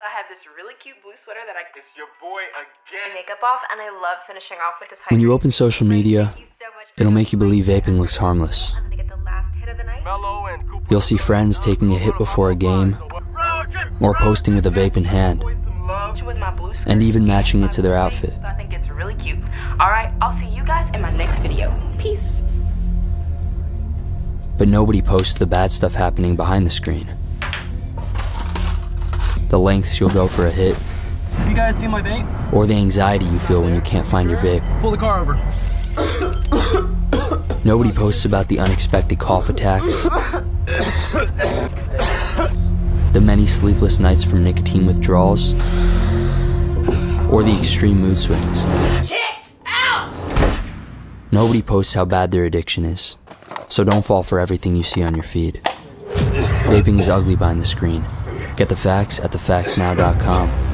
I have this really cute blue sweater that I It's your boy again. makeup off, and I love finishing off with this. When you open social media, so it'll make you believe vaping looks harmless. I'm gonna get the last hit of the night. Mellow and Cooper. You'll see friends taking a hit before a game, or posting with a vape in hand, with my blue skirt. and even matching it to their outfit. I think it's really cute. All right, I'll see you guys in my next video. Peace. But nobody posts the bad stuff happening behind the screen. The lengths you'll go for a hit, You guys see my vape? or the anxiety you feel when you can't find your vape. Pull the car over. Nobody posts about the unexpected cough attacks, the many sleepless nights from nicotine withdrawals, or the extreme mood swings. Get out! Nobody posts how bad their addiction is, so don't fall for everything you see on your feed. Vaping is ugly behind the screen. Get the facts at thefactsnow.com.